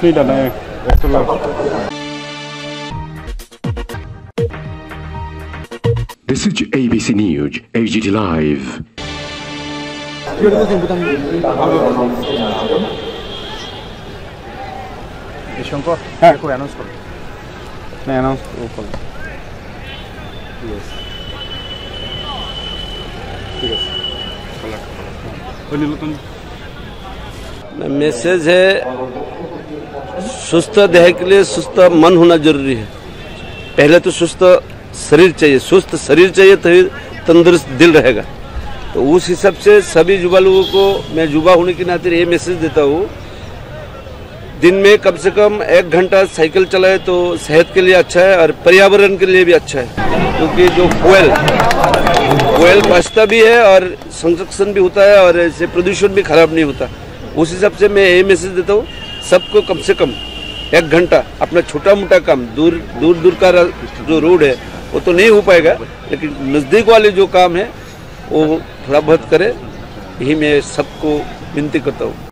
Tidak naik. Itulah. This is ABC News, AGT Live. Shankar হ্যাঁ করে announce করো না অ্যানাউন্স ও করো ঠিক আছে ওই নিল তুমি मैसेज है सुस्त देह के लिए सुस्त मन होना ज़रूरी है। पहले तो सुस्त शरीर चाहिए। सुस्त शरीर चाहिए तभी तंदुरुस्त दिल रहेगा। तो उस हिसाब से सभी युवा लोगों को मैं युवा होने के नाते ये मैसेज देता हूँ। दिन में कम से कम एक घंटा साइकिल चलाए तो सेहत के लिए अच्छा है और पर्यावरण के लिए भी अच्छा है। क्योंकि जो कोयल कोयल बचता भी है और संरक्षण भी होता है और इससे प्रदूषण भी खराब नहीं होता। उस हिसाब से मैं यही मैसेज देता हूँ। सबको कम से कम एक घंटा, अपना छोटा मोटा काम, दूर दूर दूर का जो रोड है, वो तो नहीं हो पाएगा, लेकिन नज़दीक वाले जो काम है, वो थोड़ा बहुत करे, यही मैं सबको विनती करता हूँ।